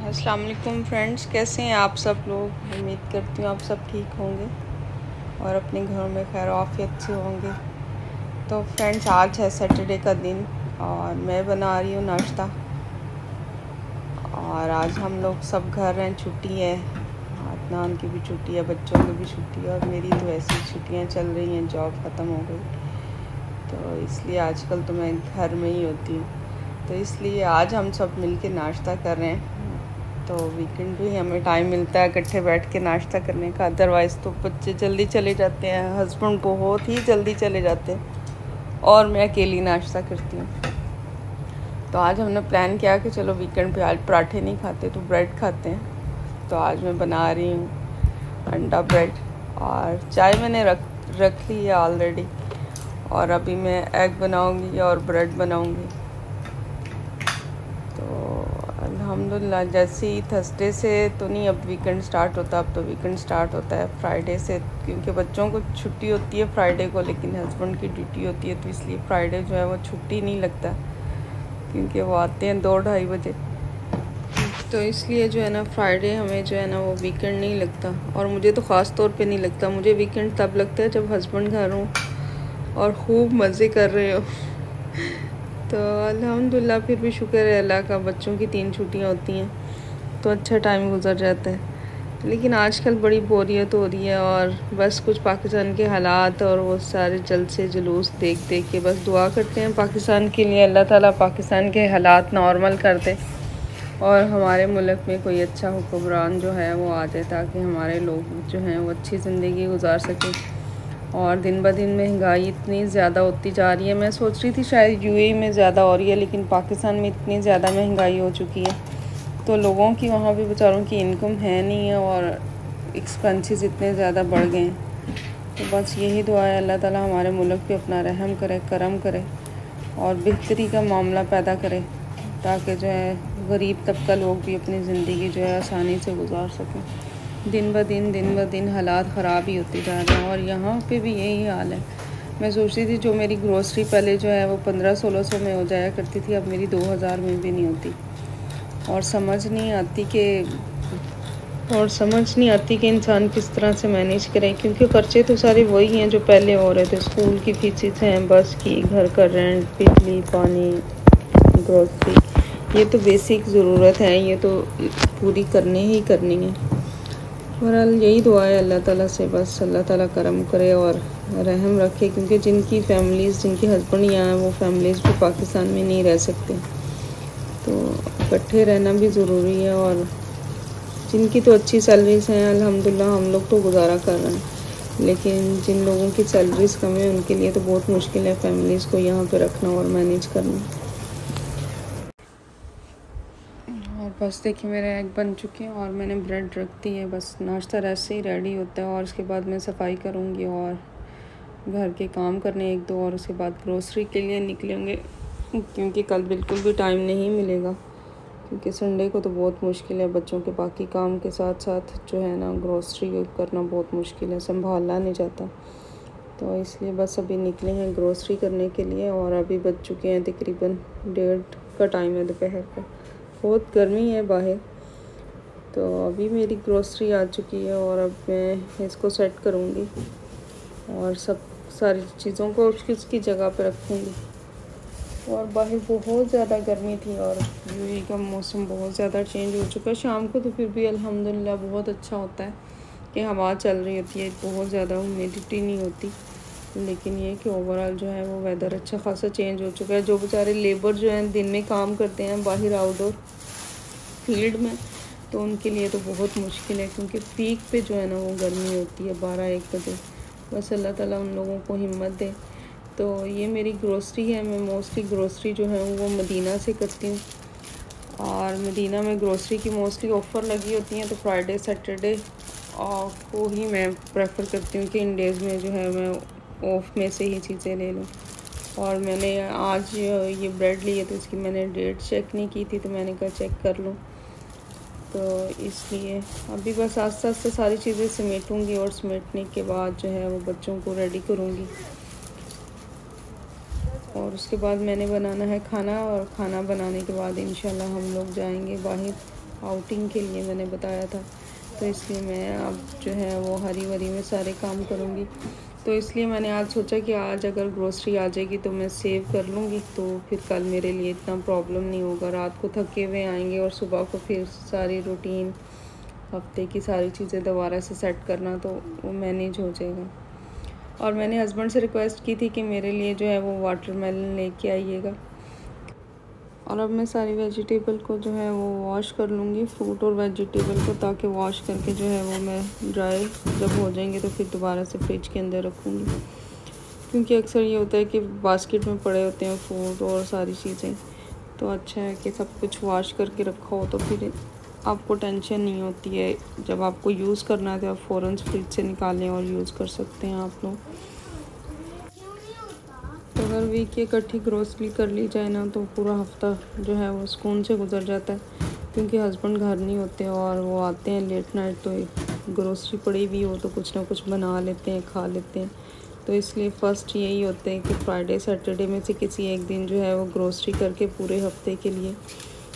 अस्सलाम वालेकुम फ्रेंड्स, कैसे हैं आप सब लोग? उम्मीद करती हूँ आप सब ठीक होंगे और अपने घरों में खैर आफियत से होंगे। तो फ्रेंड्स, आज है सैटरडे का दिन और मैं बना रही हूँ नाश्ता। और आज हम लोग सब घर हैं, छुट्टी है। अदनान की भी छुट्टी है, बच्चों की भी छुट्टी है और मेरी तो ऐसी छुट्टियाँ चल रही हैं, जॉब ख़त्म हो गई। तो इसलिए आजकल तो मैं घर में ही होती हूँ। तो इसलिए आज हम सब मिल नाश्ता कर रहे हैं। तो वीकेंड भी हमें टाइम मिलता है इकट्ठे बैठ के नाश्ता करने का। अदरवाइज़ तो बच्चे जल्दी चले जाते हैं। हस्बैंड बहुत ही जल्दी चले जाते हैं। और मैं अकेली नाश्ता करती हूँ। तो आज हमने प्लान किया कि चलो वीकेंड पे आज पराठे नहीं खाते तो ब्रेड खाते हैं। तो आज मैं बना रही हूँ अंडा ब्रेड और चाय मैंने रख रख ली है ऑलरेडी और अभी मैं एग बनाऊँगी और ब्रेड बनाऊँगी। अल्हम्दुलिल्लाह जैसे ही थर्सडे से तो नहीं, अब वीकेंड स्टार्ट होता, अब तो वीकेंड स्टार्ट होता है। फ्राइडे से, क्योंकि बच्चों को छुट्टी होती है फ्राइडे को, लेकिन हस्बैंड की ड्यूटी होती है तो इसलिए फ्राइडे जो है वो छुट्टी नहीं लगता, क्योंकि वो आते हैं दो ढाई बजे। तो इसलिए जो है ना फ्राइडे हमें जो है ना वो वीकेंड नहीं लगता, और मुझे तो ख़ास तौर पे नहीं लगता। मुझे वीकेंड तब लगता है जब हस्बैंड घर हो और खूब मज़े कर रहे हो। तो अल्हम्दुलिल्लाह फिर भी शुक्र है अल्लाह का, बच्चों की तीन छुट्टियाँ होती हैं तो अच्छा टाइम गुजर जाता है। लेकिन आजकल बड़ी बोरियत हो रही है और बस कुछ पाकिस्तान के हालात और वो सारे जल्द से जुलूस देख देख के बस दुआ करते हैं पाकिस्तान के लिए, अल्लाह ताला पाकिस्तान के हालात नॉर्मल कर दे और हमारे मुल्क में कोई अच्छा हुक्मरान जो है वो आ जाए ताकि हमारे लोग जो हैं वो अच्छी ज़िंदगी गुजार सकें। और दिन ब दिन महँगाई इतनी ज़्यादा होती जा रही है। मैं सोच रही थी शायद यूएई में ज़्यादा हो रही है, लेकिन पाकिस्तान में इतनी ज़्यादा महँगाई हो चुकी है। तो लोगों की, वहाँ भी बेचारों की इनकम है नहीं है और एक्सपेंसेस इतने ज़्यादा बढ़ गए हैं। तो बस यही दुआ है, अल्लाह ताला हमारे मुल्क पे अपना रहम करे, करम करे और बेहतरी का मामला पैदा करे, ताकि जो है गरीब तबका लोग भी अपनी ज़िंदगी जो है आसानी से गुजार सकें। दिन ब दिन दिन ब दिन हालात ख़राब ही होते जा रहे हैं और यहाँ पे भी यही हाल है। मैं सोच रही थी जो मेरी ग्रोसरी पहले जो है वो पंद्रह, सोलह सौ में हो जाया करती थी, अब मेरी दो हज़ार में भी नहीं होती। और समझ नहीं आती कि, और समझ नहीं आती कि इंसान किस तरह से मैनेज करे, क्योंकि ख़र्चे तो सारे वही हैं जो पहले हो रहे थे। स्कूल की फीसिस हैं बस की, घर का रेंट बिजली, पानी ग्रोसरी ये तो बेसिक ज़रूरत है, ये तो पूरी करनी ही करनी है। बहरहाल यही दुआ है, अल्लाह ताला से, बस अल्लाह ताला करम करे और रहम रखे, क्योंकि जिनकी फैमिलीज़ जिनके हस्बैंड यहाँ हैं, वो फैमिलीज़ भी पाकिस्तान में नहीं रह सकते। तो इकट्ठे रहना भी ज़रूरी है और जिनकी तो अच्छी सैलरीज हैं, अल्हम्दुलिल्लाह हम लोग तो गुजारा कर रहे हैं। लेकिन जिन लोगों की सैलरीज कम है, उनके लिए तो बहुत मुश्किल है फैमिलीज़ को यहाँ पे रखना और मैनेज करना। बस देखिए मेरे एग बन चुके हैं और मैंने ब्रेड रख दी है। बस नाश्ता ऐसे ही रेडी होता है और उसके बाद मैं सफ़ाई करूँगी और घर के काम करने एक दो और उसके बाद ग्रोसरी के लिए निकलेंगे क्योंकि कल बिल्कुल भी टाइम नहीं मिलेगा। क्योंकि संडे को तो बहुत मुश्किल है बच्चों के बाकी काम के साथ साथ जो है ना ग्रोसरी करना बहुत मुश्किल है, संभालना नहीं जाता। तो इसलिए बस अभी निकले हैं ग्रोसरी करने के लिए और अभी बज चुके हैं तकरीबन डेढ़ का टाइम है दोपहर का। बहुत गर्मी है बाहर। तो अभी मेरी ग्रोसरी आ चुकी है और अब मैं इसको सेट करूँगी और सब सारी चीज़ों को उसकी उसकी जगह पर रखूँगी। और बाहर बहुत ज़्यादा गर्मी थी और यूएई का मौसम बहुत ज़्यादा चेंज हो चुका है। शाम को तो फिर भी अल्हम्दुलिल्लाह बहुत अच्छा होता है कि हवा चल रही होती है, बहुत ज़्यादा ह्यूमिडिटी नहीं होती। लेकिन ये कि ओवरऑल जो है वो वेदर अच्छा खासा चेंज हो चुका है। जो बेचारे लेबर जो हैं, दिन में काम करते हैं बाहर आउटडोर फ़ील्ड में तो उनके लिए तो बहुत मुश्किल है क्योंकि पीक पे जो है ना वो गर्मी होती है बारह एक बजे। बस अल्लाह ताला उन लोगों को हिम्मत दे। तो ये मेरी ग्रोसरी है, मैं मोस्टली ग्रोसरी जो है वो मदीना से करती हूँ। और मदीना में ग्रोसरी की मोस्टली ऑफ़र लगी होती हैं तो फ्राइडे सैटरडे को ही मैं प्रेफर करती हूँ कि इन डेज़ में जो है मैं ऑफ़ में से ही चीज़ें ले लूँ। और मैंने आज ये ब्रेड लिए तो इसकी मैंने डेट चेक नहीं की थी तो मैंने कहा चेक कर लूँ। तो इसलिए अभी बस आस्ते आस्ते सारी चीज़ें समेटूँगी और समेटने के बाद जो है वो बच्चों को रेडी करूँगी। और उसके बाद मैंने बनाना है खाना, और खाना बनाने के बाद इन हम लोग जाएँगे बाहर आउटिंग के लिए, मैंने बताया था। तो इसलिए मैं अब जो है वो हरी वरी में सारे काम करूँगी। तो इसलिए मैंने आज सोचा कि आज अगर ग्रोसरी आ जाएगी तो मैं सेव कर लूँगी तो फिर कल मेरे लिए इतना प्रॉब्लम नहीं होगा। रात को थके हुए आएँगे और सुबह को फिर सारी रूटीन हफ़्ते की सारी चीज़ें दोबारा से सेट करना तो वो मैनेज हो जाएगा। और मैंने हस्बैंड से रिक्वेस्ट की थी कि मेरे लिए जो है वो वाटर मेलन लेके आइएगा। और अब मैं सारी वेजिटेबल को जो है वो वॉश कर लूँगी फ्रूट और वेजिटेबल को, ताकि वॉश करके जो है वो मैं ड्राई जब हो जाएँगे तो फिर दोबारा से फ्रिज के अंदर रखूँगी। क्योंकि अक्सर ये होता है कि बास्केट में पड़े होते हैं फ्रूट और सारी चीज़ें तो अच्छा है कि सब कुछ वॉश करके रखा हो तो फिर आपको टेंशन नहीं होती है। जब आपको यूज़ करना है तो आप फ़ौर फ्रिज से निकालें और यूज़ कर सकते हैं आप लोग। तो अगर वीक इकट्ठी ग्रोसरी कर ली जाए ना तो पूरा हफ़्ता जो है वो सुकून से गुजर जाता है। क्योंकि हस्बैंड घर नहीं होते और वो आते हैं लेट नाइट तो ग्रोसरी पड़ी हुई हो तो कुछ ना कुछ बना लेते हैं, खा लेते हैं। तो इसलिए फ़र्स्ट यही होता है कि फ्राइडे सैटरडे में से किसी एक दिन जो है वो ग्रोसरी करके पूरे हफ़्ते के लिए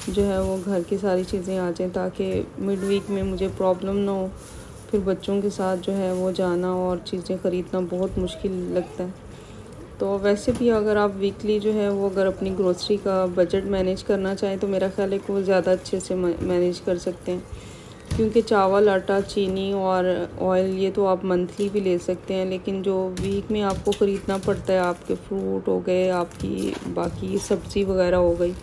जो है वो घर की सारी चीज़ें आ जाएँ, ताकि मिड वीक में मुझे प्रॉब्लम ना हो। फिर बच्चों के साथ जो है वो जाना और चीज़ें ख़रीदना बहुत मुश्किल लगता है। तो वैसे भी अगर आप वीकली जो है वो अगर अपनी ग्रोसरी का बजट मैनेज करना चाहें तो मेरा ख्याल है कि वो ज़्यादा अच्छे से मैनेज कर सकते हैं। क्योंकि चावल, आटा, चीनी और ऑयल ये तो आप मंथली भी ले सकते हैं, लेकिन जो वीक में आपको ख़रीदना पड़ता है, आपके फ्रूट हो गए, आपकी बाकी सब्ज़ी वगैरह हो गई,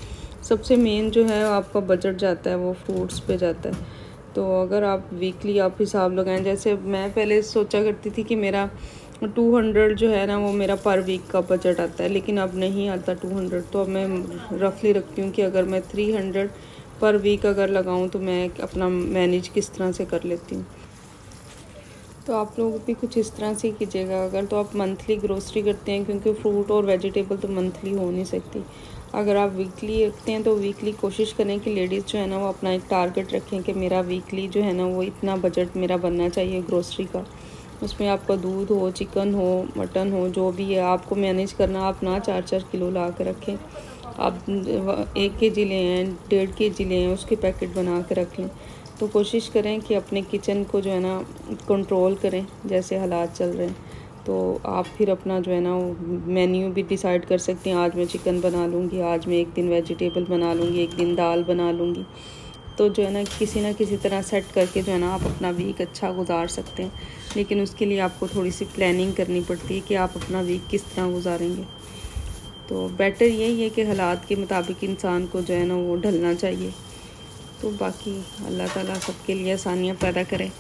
सबसे मेन जो है आपका बजट जाता है, वो फ्रूट्स पे जाता है। तो अगर आप वीकली आप हिसाब लगाएँ, जैसे मैं पहले सोचा करती थी कि मेरा टू हंड्रेड जो है ना, वो मेरा पर वीक का बजट आता है, लेकिन अब नहीं आता टू हंड्रेड तो अब मैं रफली रखती हूँ कि अगर मैं थ्री हंड्रेड पर वीक अगर लगाऊँ तो मैं अपना मैनेज किस तरह से कर लेती हूँ। तो आप लोग भी कुछ इस तरह से कीजिएगा, अगर तो आप मंथली ग्रोसरी करते हैं, क्योंकि फ्रूट और वेजिटेबल तो मंथली हो नहीं सकती। अगर आप वीकली रखते हैं तो वीकली कोशिश करें कि लेडीज़ जो है ना, वो अपना एक टारगेट रखें कि मेरा वीकली जो है ना, वो इतना बजट मेरा बनना चाहिए ग्रोसरी का। उसमें आपका दूध हो, चिकन हो, मटन हो, जो भी है, आपको मैनेज करना, आप ना चार चार किलो ला कर रखें। आप एक के जी लें, डेढ़ के जी लें, उसके पैकेट बना के रख। लें तो कोशिश करें कि अपने किचन को जो है ना कंट्रोल करें, जैसे हालात चल रहे हैं। तो आप फिर अपना जो है ना मेन्यू भी डिसाइड कर सकते हैं। आज मैं चिकन बना लूँगी, आज मैं एक दिन वेजिटेबल बना लूँगी, एक दिन दाल बना लूँगी। तो जो है ना, किसी ना किसी तरह सेट करके जो है ना, आप अपना वीक अच्छा गुजार सकते हैं। लेकिन उसके लिए आपको थोड़ी सी प्लानिंग करनी पड़ती है कि आप अपना वीक किस तरह गुजारेंगे। तो बेटर यही है कि हालात के मुताबिक इंसान को जो है ना, वो ढलना चाहिए। तो बाकी अल्लाह ताला सबके लिए आसानियाँ पैदा करे।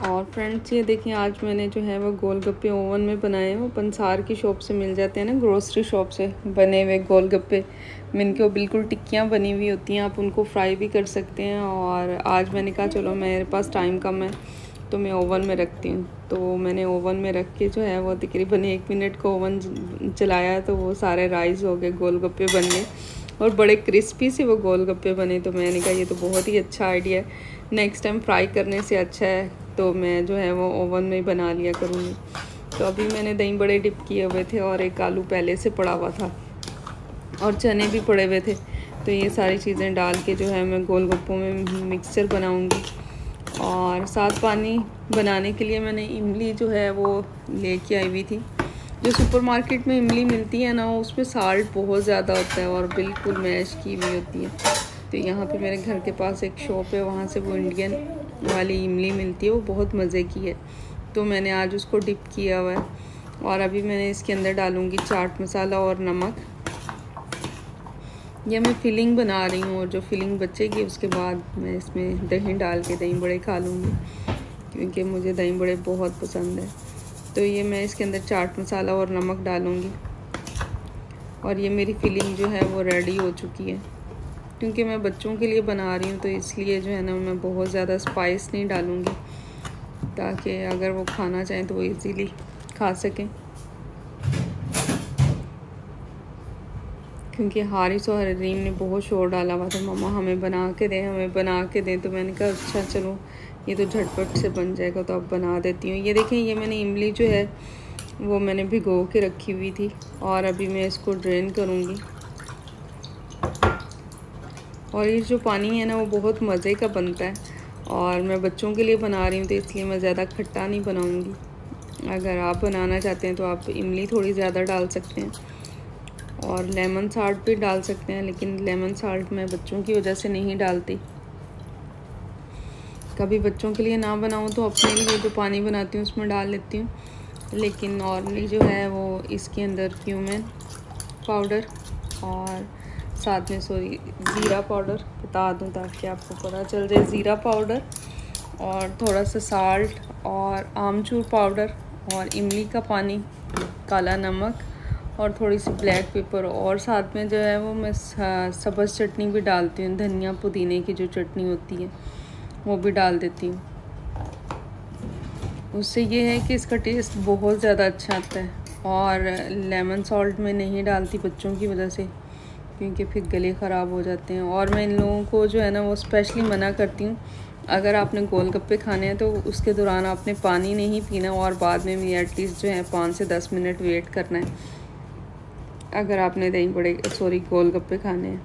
और फ्रेंड्स ये देखिए, आज मैंने जो है वो गोलगप्पे ओवन में बनाए हैं। वो पंसार की शॉप से मिल जाते हैं ना ग्रोसरी शॉप से बने हुए गोलगप्पे। मिनके वो बिल्कुल टिक्कियाँ बनी हुई होती हैं, आप उनको फ्राई भी कर सकते हैं। और आज मैंने कहा, चलो, मेरे पास टाइम कम है तो मैं ओवन में रखती हूँ। तो मैंने ओवन में रख के जो है वो तकरीबन एक मिनट को ओवन चलाया तो वो सारे राइस हो गए, गोलगप्पे बन गए। और बड़े क्रिस्पी से वो गोलगप्पे बने तो मैंने कहा, ये तो बहुत ही अच्छा आइडिया है। नेक्स्ट टाइम फ्राई करने से अच्छा है। तो मैं जो है वो ओवन में ही बना लिया करूँगी। तो अभी मैंने दही बड़े डिप किए हुए थे और एक आलू पहले से पड़ा हुआ था। और चने भी पड़े हुए थे। तो ये सारी चीज़ें डाल के जो है मैं गोलगप्पों में मिक्सचर बनाऊँगी। और साथ पानी बनाने के लिए मैंने इमली जो है वो ले लेके आई हुई थी। जो सुपरमार्केट में इमली मिलती है ना, उसमें साल्ट बहुत ज़्यादा होता है और बिल्कुल मैश की हुई होती है। तो यहाँ पे मेरे घर के पास एक शॉप है, वहाँ से वो इंडियन वाली इमली मिलती है, वो बहुत मज़े की है। तो मैंने आज उसको डिप किया हुआ है और अभी मैंने इसके अंदर डालूँगी चाट मसाला और नमक। यह मैं फिलिंग बना रही हूँ और जो फिलिंग बचेगी उसके बाद मैं इसमें दही डाल के दही बड़े खा लूँगी, क्योंकि मुझे दही बड़े बहुत पसंद है। तो ये मैं इसके अंदर चाट मसाला और नमक डालूँगी और ये मेरी फिलिंग जो है वो रेडी हो चुकी है। क्योंकि मैं बच्चों के लिए बना रही हूँ तो इसलिए जो है ना मैं बहुत ज़्यादा स्पाइस नहीं डालूँगी, ताकि अगर वो खाना चाहें तो वो इजीली खा सकें। क्योंकि हारिस और हरीम ने बहुत शोर डाला हुआ था, मम्मा हमें बना के दें, हमें बना के दें। तो मैंने कहा अच्छा चलो, ये तो झटपट से बन जाएगा तो अब बना देती हूँ। ये देखें, ये मैंने इमली जो है, वो मैंने भिगो के रखी हुई थी, और अभी मैं इसको ड्रेन करूँगी। और ये जो पानी है ना, वो बहुत मज़े का बनता है। और मैं बच्चों के लिए बना रही हूँ तो इसलिए मैं ज़्यादा खट्टा नहीं बनाऊँगी। अगर आप बनाना चाहते हैं तो आप इमली थोड़ी ज़्यादा डाल सकते हैं। और लेमन साल्ट भी डाल सकते हैं, लेकिन लेमन साल्ट मैं बच्चों की वजह से नहीं डालती। कभी बच्चों के लिए ना बनाऊँ तो अपने लिए जो पानी बनाती हूँ, उसमें डाल लेती हूँ। लेकिन नॉर्मली जो है वो इसके अंदर क्यूमेन पाउडर और साथ में सॉरी ज़ीरा पाउडर बता दूँ ताकि आपको पता चल जाए। ज़ीरा पाउडर और थोड़ा सा साल्ट और आमचूर पाउडर और इमली का पानी, काला नमक और थोड़ी सी ब्लैक पेपर और साथ में जो है वो मैं सब्ज़ चटनी भी डालती हूँ। धनिया पुदीने की जो चटनी होती है, वो भी डाल देती हूँ। उससे ये है कि इसका टेस्ट बहुत ज़्यादा अच्छा आता है और लेमन सॉल्ट में नहीं डालती बच्चों की वजह से। क्योंकि फिर गले ख़राब हो जाते हैं। और मैं इन लोगों को जो है ना, वो स्पेशली मना करती हूँ। अगर आपने गोलगप्पे खाने हैं तो उसके दौरान आपने पानी नहीं पीना और बाद में भी एटलीस्ट जो है पाँच से दस मिनट वेट करना है। अगर आपने दही बड़े सॉरी गोलगप्पे खाने हैं।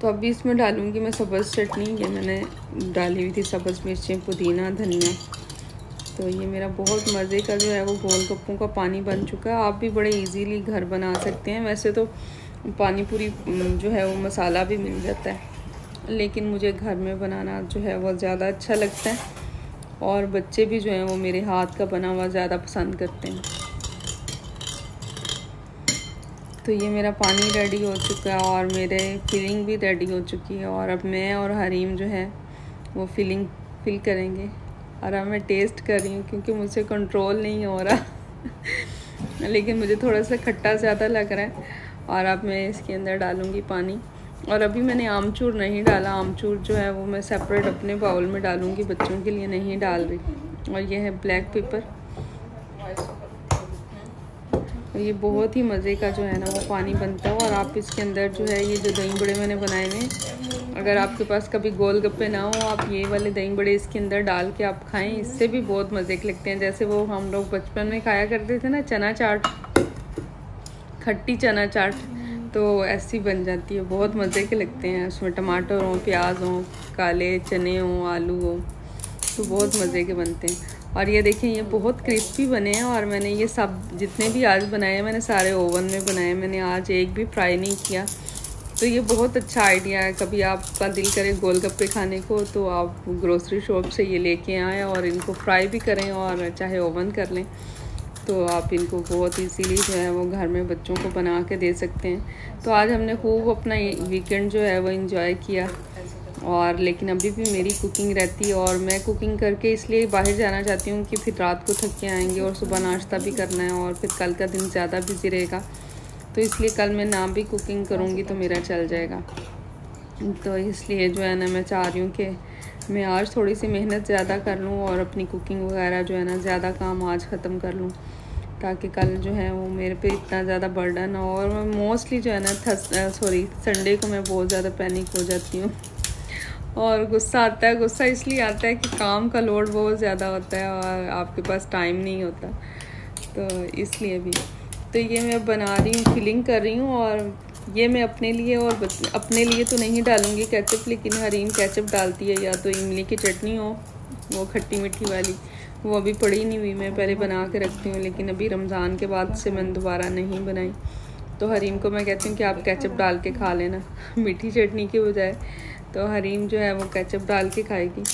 तो अभी इसमें डालूँगी मैं सब्ज़ चटनी। ये मैंने डाली हुई थी सब्ज़ मिर्चें, पुदीना, धनिया। तो ये मेरा बहुत मज़े का जो है वो गोलगप्पों का पानी बन चुका है। आप भी बड़े इजीली घर बना सकते हैं। वैसे तो पानी पूरी जो है वो मसाला भी मिल जाता है। लेकिन मुझे घर में बनाना जो है वो ज़्यादा अच्छा लगता है। और बच्चे भी जो हैं वो मेरे हाथ का बना हुआ ज़्यादा पसंद करते हैं। तो ये मेरा पानी रेडी हो चुका है और मेरे फिलिंग भी रेडी हो चुकी है। और अब मैं और हरीम जो है वो फिलिंग फिल करेंगे। और अब मैं टेस्ट कर रही हूँ क्योंकि मुझसे कंट्रोल नहीं हो रहा। लेकिन मुझे थोड़ा सा खट्टा ज़्यादा लग रहा है। और अब मैं इसके अंदर डालूँगी पानी। और अभी मैंने आमचूर नहीं डाला। आमचूर जो है वो मैं सेपरेट अपने बाउल में डालूँगी। बच्चों के लिए नहीं डाल रही। और ये है ब्लैक पेपर ये बहुत ही मज़े का जो है ना वो पानी बनता है। और आप इसके अंदर जो है ये जो दही बड़े मैंने बनाए हुए अगर आपके पास कभी गोल गप्पे ना हो, आप ये वाले दही बड़े इसके अंदर डाल के आप खाएँ, इससे भी बहुत मज़े के लगते हैं। जैसे वो हम लोग बचपन में खाया करते थे ना, चना चाट, खट्टी चना चाट तो ऐसी बन जाती है, बहुत मज़े के लगते हैं। उसमें टमाटर हों, प्याज हों, काले चने हों, आलू हों तो बहुत मज़े के बनते हैं। और ये देखें, ये बहुत क्रिस्पी बने हैं और मैंने ये सब जितने भी आज बनाए मैंने सारे ओवन में बनाए मैंने आज एक भी फ्राई नहीं किया। तो ये बहुत अच्छा आइडिया है। कभी आपका दिल करे गोलगप्पे खाने को तो आप ग्रोसरी शॉप से ये लेके आएँ और इनको फ्राई भी करें और चाहे ओवन कर लें। तो आप इनको बहुत इजीली जो है वो घर में बच्चों को बना के दे सकते हैं। तो आज हमने खूब अपना वीकेंड जो है वो इन्जॉय किया और लेकिन अभी भी मेरी कुकिंग रहती है और मैं कुकिंग करके इसलिए बाहर जाना चाहती हूँ कि फिर रात को थक के आएँगे और सुबह नाश्ता भी करना है और फिर कल का दिन ज़्यादा बिज़ी रहेगा। तो इसलिए कल मैं ना भी कुकिंग करूँगी तो मेरा चल जाएगा। तो इसलिए जो है ना मैं चाह रही हूँ कि मैं आज थोड़ी सी मेहनत ज़्यादा कर लूँ और अपनी कुकिंग वगैरह जो है ना ज़्यादा काम आज ख़त्म कर लूँ, ताकि कल जो है वो मेरे पे इतना ज़्यादा बर्डन हो और मैं मोस्टली जो है ना सॉरी संडे को मैं बहुत ज़्यादा पैनिक हो जाती हूँ। और गुस्सा आता है, गुस्सा इसलिए आता है कि काम का लोड बहुत ज़्यादा होता है और आपके पास टाइम नहीं होता। तो इसलिए भी। तो ये मैं बना रही हूँ फिलिंग कर रही हूँ और ये मैं अपने लिए और अपने लिए तो नहीं डालूँगी कैचअप लेकिन हरीम कैचअप डालती है, या तो इमली की चटनी हो, वो खट्टी मीठी वाली, वो अभी पड़ी नहीं हुई, मैं पहले बना के रखती हूँ, लेकिन अभी रमज़ान के बाद से मैंने दोबारा नहीं बनाई। तो हरीम को मैं कहती हूँ कि आप केचप डाल के खा लेना, मीठी चटनी के बजाय तो हरीम जो है वो कैचअप डाल के खाएगी।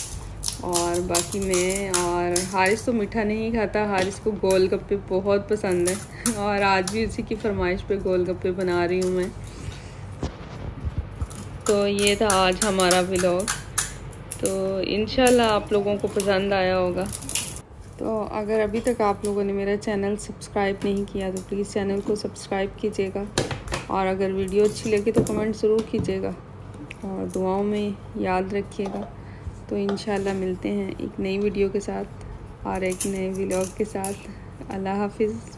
और बाकी मैं और हारिस तो मीठा नहीं खाता, हारिस को गोल गप्पे बहुत पसंद है। और आज भी उसी की फरमाइश पे गोल गप्पे बना रही हूँ मैं। तो ये था आज हमारा व्लॉग तो इन आप लोगों को पसंद आया होगा। तो अगर अभी तक आप लोगों ने मेरा चैनल सब्सक्राइब नहीं किया तो प्लीज़ चैनल को सब्सक्राइब कीजिएगा। और अगर वीडियो अच्छी लगी तो कमेंट ज़रूर कीजिएगा। और दुआओं में याद रखिएगा। तो इन मिलते हैं एक नई वीडियो के साथ और एक नए व्लॉग के साथ। अल्लाह हाफिज़।